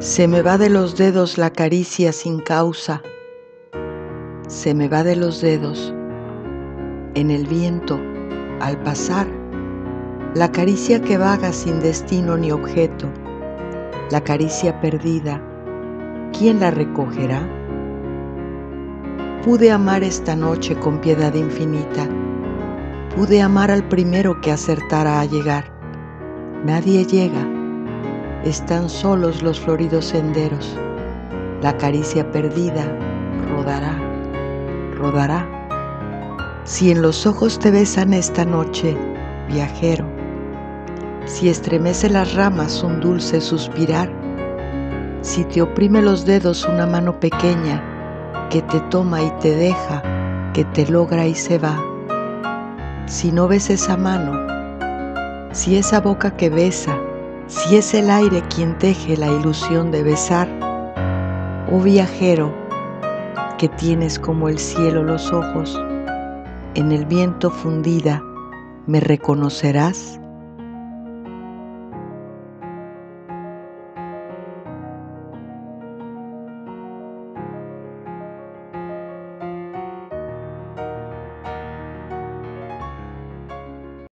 Se me va de los dedos la caricia sin causa, se me va de los dedos en el viento al pasar, la caricia que vaga sin destino ni objeto, la caricia perdida, ¿quién la recogerá? Pude amar esta noche con piedad infinita, pude amar al primero que acertara a llegar. Nadie llega están solos los floridos senderos. La caricia perdida rodará, rodará. Si en los ojos te besan esta noche, viajero, si estremece las ramas un dulce suspirar, si te oprime los dedos una mano pequeña que te toma y te deja, que te logra y se va, si no ves esa mano, si esa boca que besa, si es el aire quien teje la ilusión de besar, oh viajero, que tienes como el cielo los ojos, en el viento fundida, ¿me reconocerás?